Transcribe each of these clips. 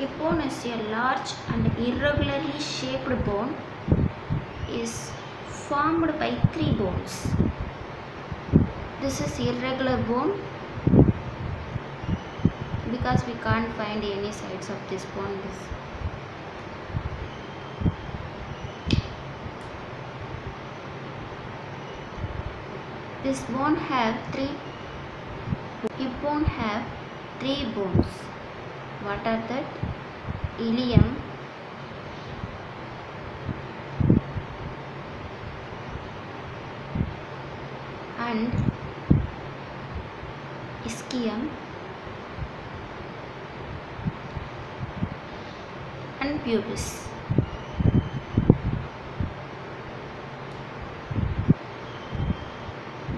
Hip bone is a large and irregularly shaped bone is formed by three bones. This is irregular bone because we can't find any sides of this bone. This This bone have three hip bone have three bones. What are that? Ilium, and ischium and pubis.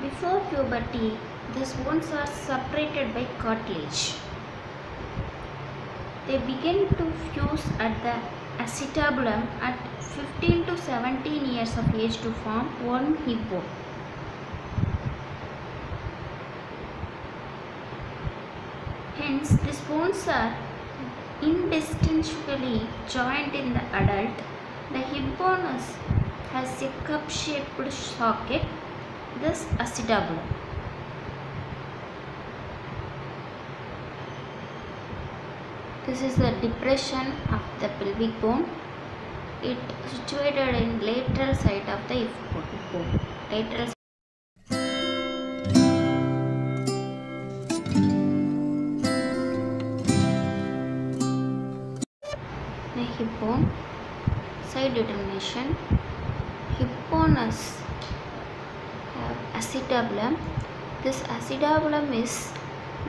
Before puberty, these bones are separated by cartilage. They begin to fuse at the acetabulum at 15 to 17 years of age to form one hip bone. Hence, these bones are indistinguishably joined in the adult. The hip bone has a cup-shaped socket, thus acetabulum. This is the depression of the pelvic bone. It situated in lateral side of the hip bone. Lateral the hip bone side determination hip bone is acetabulum this acetabulum is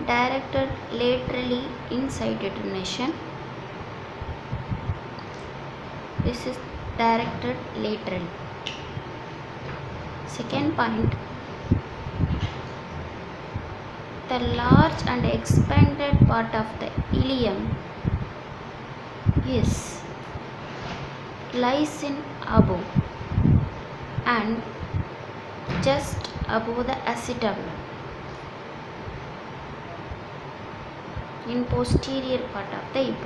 directed laterally inside determination. This is directed laterally. Second point the large and expanded part of the ilium is lies in above and just above the acetabulum in posterior part of the hip.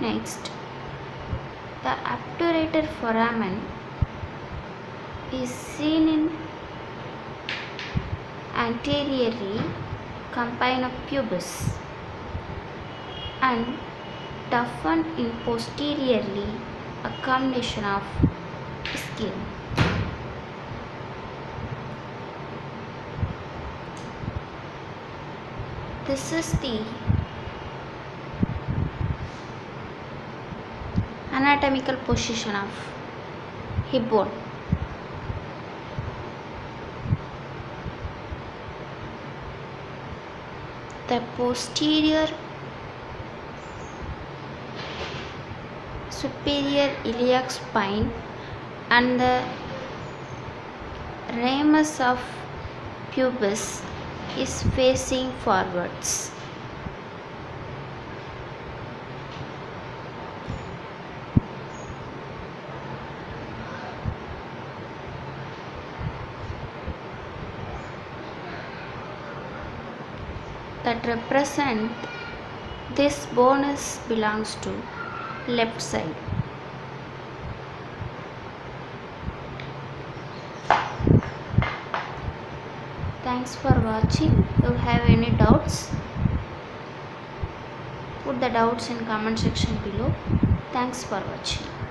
Next, the obturator foramen is seen in anteriorly confine of pubis and toughened in posteriorly a combination of skin. This is the anatomical position of hip bone. The posterior superior iliac spine and the ramus of pubis is facing forwards. that represent this bonus belongs to left side thanks for watching. If you have any doubts? Put the doubts in comment section below. Thanks for watching